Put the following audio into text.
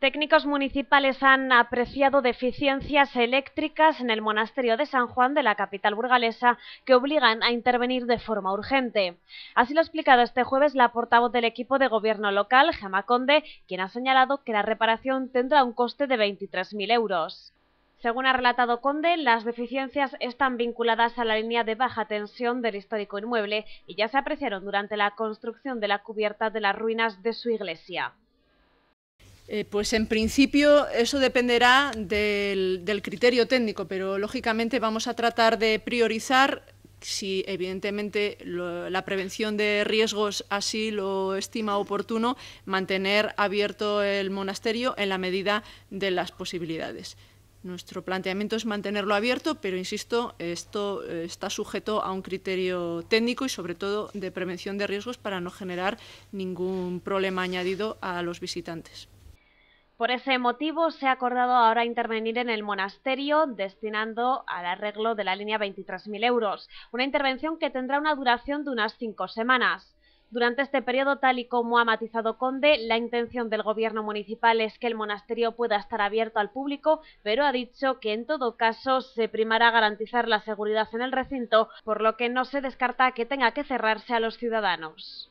Técnicos municipales han apreciado deficiencias eléctricas en el monasterio de San Juan de la capital burgalesa que obligan a intervenir de forma urgente. Así lo ha explicado este jueves la portavoz del equipo de gobierno local, Gemma Conde, quien ha señalado que la reparación tendrá un coste de 23.000 euros. Según ha relatado Conde, las deficiencias están vinculadas a la línea de baja tensión del histórico inmueble y ya se apreciaron durante la construcción de la cubierta de las ruinas de su iglesia. Eh, pues en principio eso dependerá del, criterio técnico, pero lógicamente vamos a tratar de priorizar si evidentemente la prevención de riesgos así lo estima oportuno, mantener abierto el monasterio en la medida de las posibilidades. Nuestro planteamiento es mantenerlo abierto, pero insisto, esto eh, está sujeto a un criterio técnico y sobre todo de prevención de riesgos para no generar ningún problema añadido a los visitantes. Por ese motivo se ha acordado ahora intervenir en el monasterio destinando al arreglo de la línea 23.000 euros, una intervención que tendrá una duración de unas cinco semanas. Durante este periodo, tal y como ha matizado Conde, la intención del gobierno municipal es que el monasterio pueda estar abierto al público, pero ha dicho que en todo caso se primará garantizar la seguridad en el recinto, por lo que no se descarta que tenga que cerrarse a los ciudadanos.